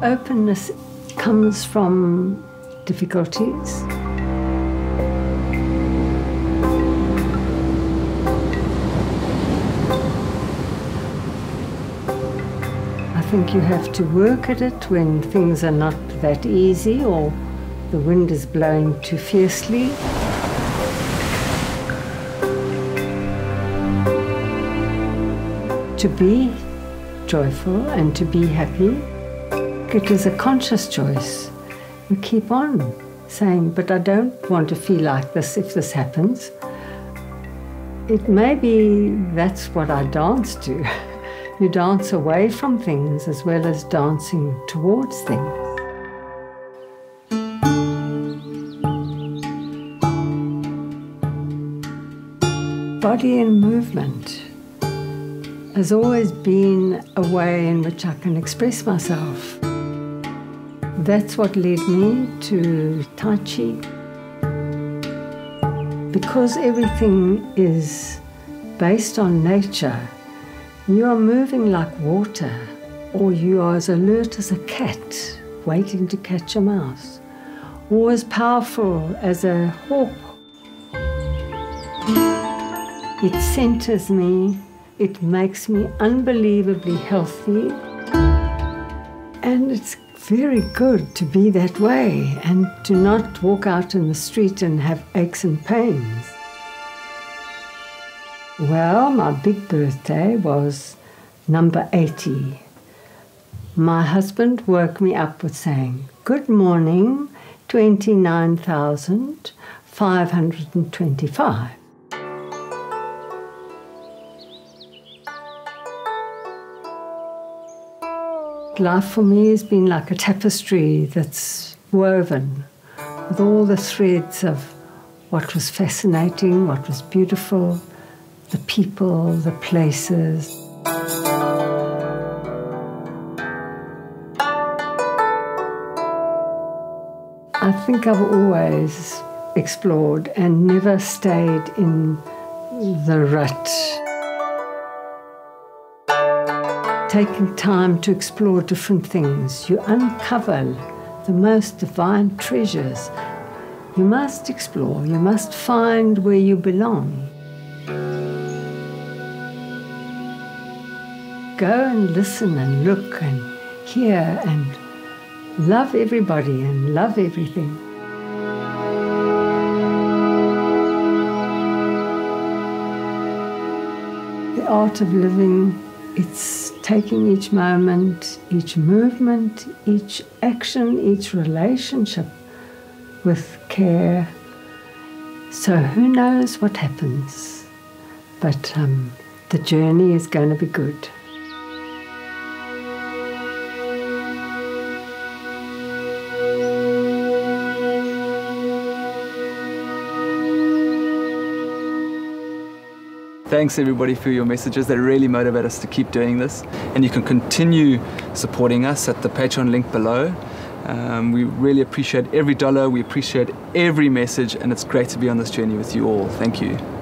Openness comes from difficulties. I think you have to work at it when things are not that easy or the wind is blowing too fiercely. To be joyful and to be happy, it is a conscious choice. We keep on saying, but I don't want to feel like this if this happens. It may be that's what I dance to. you dance away from things as well as dancing towards things. Body and movement has always been a way in which I can express myself. That's what led me to Tai Chi. Because everything is based on nature, you are moving like water, or you are as alert as a cat waiting to catch a mouse, or as powerful as a hawk. It centers me it makes me unbelievably healthy. And it's very good to be that way and to not walk out in the street and have aches and pains. Well, my big birthday was number 80. My husband woke me up with saying, Good morning, 29,525. Life for me has been like a tapestry that's woven with all the threads of what was fascinating, what was beautiful, the people, the places. I think I've always explored and never stayed in the rut taking time to explore different things, you uncover the most divine treasures. You must explore, you must find where you belong. Go and listen and look and hear and love everybody and love everything. The art of living it's taking each moment, each movement, each action, each relationship with care. So who knows what happens? But um, the journey is going to be good. Thanks everybody for your messages. They really motivate us to keep doing this. And you can continue supporting us at the Patreon link below. Um, we really appreciate every dollar, we appreciate every message, and it's great to be on this journey with you all. Thank you.